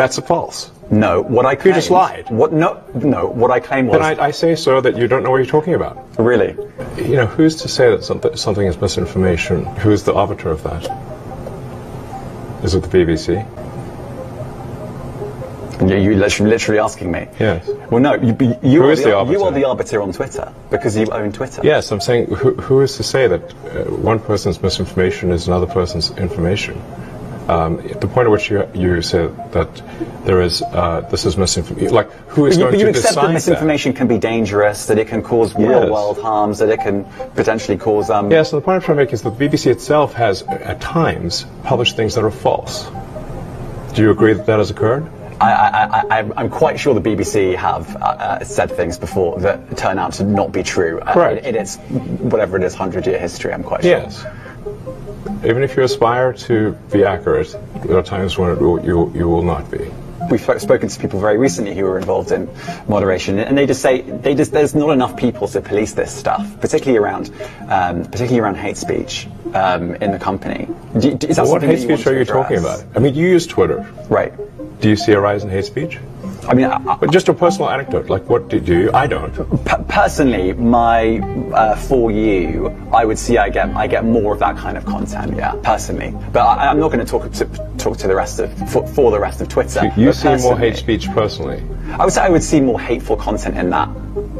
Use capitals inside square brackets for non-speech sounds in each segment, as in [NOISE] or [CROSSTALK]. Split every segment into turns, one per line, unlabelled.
That's a false.
No, what I claimed,
You just lied.
What? No, no. What I claimed was
Then I, I say, sir, that you don't know what you're talking about.
really.
You know, who's to say that something, something is misinformation? Who is the arbiter of that? Is it the BBC?
You, you literally, literally asking me.
Yes.
Well, no. You, you, you are
is the
You
arbiter?
are the arbiter on Twitter because you own Twitter.
Yes, I'm saying, who, who is to say that uh, one person's misinformation is another person's information? Um, the point at which you, you said that there is, uh, this is misinformation, like, who is
You,
going
but you
to
accept
decide
that misinformation can be dangerous, that it can cause real world harms, that it can potentially cause. Um,
that? Yes, and the point I'm trying to make is that the BBC itself has, at times, published things that are false. Do you agree that that has occurred?
I, I, I, I'm- I'm quite sure the BBC have uh, uh, said things before that turn out to not be true. uh, in, in its whatever it is, hundred year history. I'm quite sure.
Yes. Even if you aspire to be accurate, there are times when it will, you, you will not be.
We've spoken to people very recently who were involved in moderation, and they just say they just, there's not enough people to police this stuff, particularly around um, particularly around hate speech um, in the company. Do, is that
Well, what hate speech are you talking about? I mean, you use Twitter.
Right.
Do you see a rise in hate speech?
I mean, I, I,
But just a personal anecdote, like what do you? I don't.
P- personally, my uh, for you, I would see I get I get more of that kind of content. Yeah, personally, but I, I'm not going to talk to talk to the rest of for, for the rest of Twitter.
You
But
see more hate speech personally.
I would say I would see more hateful content in that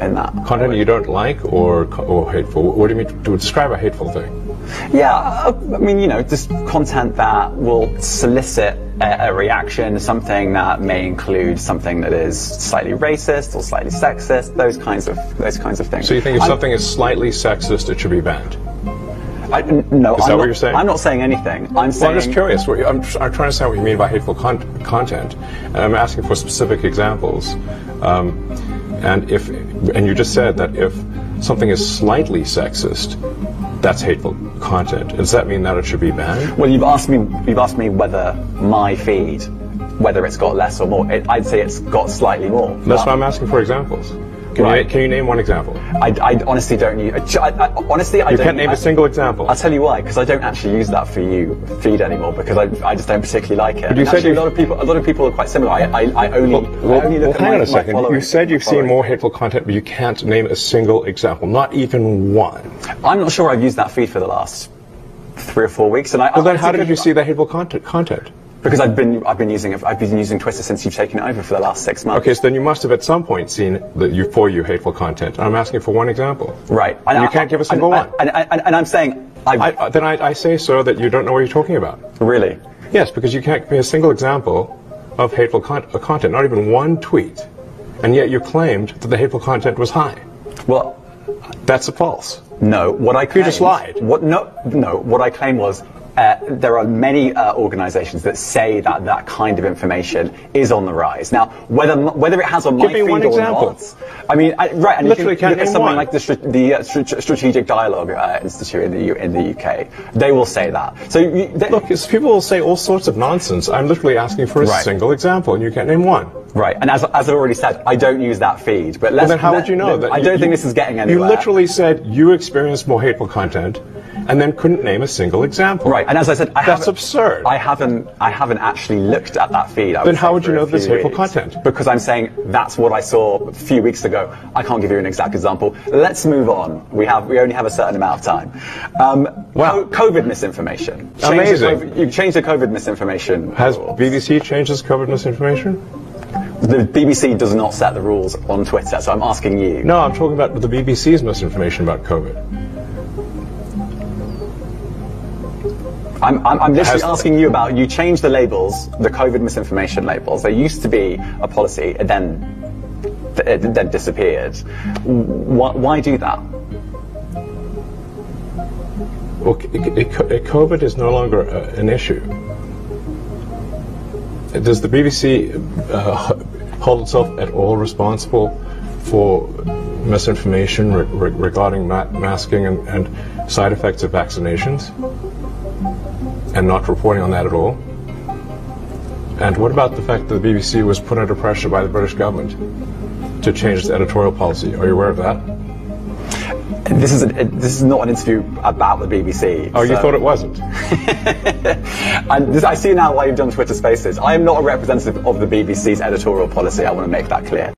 in that
Content you don't like or or hateful? What do you mean to describe a hateful thing?
Yeah, uh, I mean, you know, just content that will solicit a, a reaction, something that may include something that is slightly racist or slightly sexist, those kinds of those kinds of things.
So you think if
I'm-
something is slightly sexist, it should be banned?
I, no,
Is
I'm
that what you're saying?
I'm not saying anything. I'm saying.
I'm just curious. What you- I'm, I'm trying to understand what you mean by hateful con- content, and I'm asking for specific examples. Um, and if, and you just said that if something is slightly sexist, that's hateful content. Does that mean that it should be banned?
Well, you've asked me. You've asked me whether my feed, whether it's got less or more. It, I'd say it's got slightly more.
That's why I'm asking for examples. Can,
Right.
you, can you name one example?
I, I honestly don't use. I, I, honestly, I
You
don't.
You can't name a single example.
I'll tell you why, because I don't actually use that for you feed anymore because I, I just don't particularly like it.
But you
And
said
actually, a lot of people a lot of people are quite similar. I, I, I only
Well, well,
only look
well, hang
my,
on a second. You said you've seen more hateful content, but you can't name a single example, not even one.
I'm not sure I've used that feed for the last three or four weeks, and I.
Well, then how did you see the hateful content? content?
Because I've been I've been using. I've been using Twitter since you've taken it over for the last six months.
Okay, so then you must have at some point seen the you for you hateful content. I'm asking for one example.
Right.
And you can't give a single
and,
one.
And, and, and I'm saying I,
I, then I, I say, so that you don't know what you're talking about.
really.
Yes, because you can't give me a single example of hateful con- uh, content, not even one tweet, and yet you claimed that the hateful content was high.
Well,
That's a false.
No, what I claimed,
just lied.
What no, no. What I claim was uh, there are many uh, organisations that say that that kind of information is on the rise. Now, whether whether it has on my
Give me
feed
one
or
example.
not, I mean, I, right? And
Literally
you can look at something
one.
like the, the uh, Strategic Dialogue uh, Institute in the U- in the UK. They will say that. So you, they,
Look, people will say all sorts of nonsense. I'm literally asking for a
Right.
single example, and you can't name one.
Right. And as, as I've already said, I don't use that feed. But let's,
Well, then how would you know that?
I don't think this is getting anywhere.
You literally said you experienced more hateful content, and then couldn't name a single example.
Right, and as I said, I
That's
haven't-
absurd.
I haven't, I haven't actually looked at that feed.
Then how would you know this hateful
weeks.
content?
Because I'm saying that's what I saw a few weeks ago. I can't give you an exact example. Let's move on. We have, we only have a certain amount of time. Um, co- COVID misinformation. Change
Amazing.
You changed the COVID misinformation.
Has. BBC changed its COVID misinformation?
The BBC does not set the rules on Twitter, so I'm asking you.
No, I'm talking about the BBC's misinformation about COVID.
I'm, I'm, I'm literally asking you about you changed the labels, the COVID misinformation labels. There used to be a policy, and then it then disappeared. Why, why do that?
Well, COVID is no longer uh, an issue. Does the BBC uh, hold itself at all responsible for misinformation re- re- regarding ma- masking and, and side effects of vaccinations? And not reporting on that at all? And what about the fact that the BBC was put under pressure by the British government to change its editorial policy? Are you aware of that?
This is a, this is not an interview about the BBC.
Oh, you thought it wasn't? [LAUGHS]
and this, I see now why you've done Twitter Spaces. I am not a representative of the BBC's editorial policy. I want to make that clear.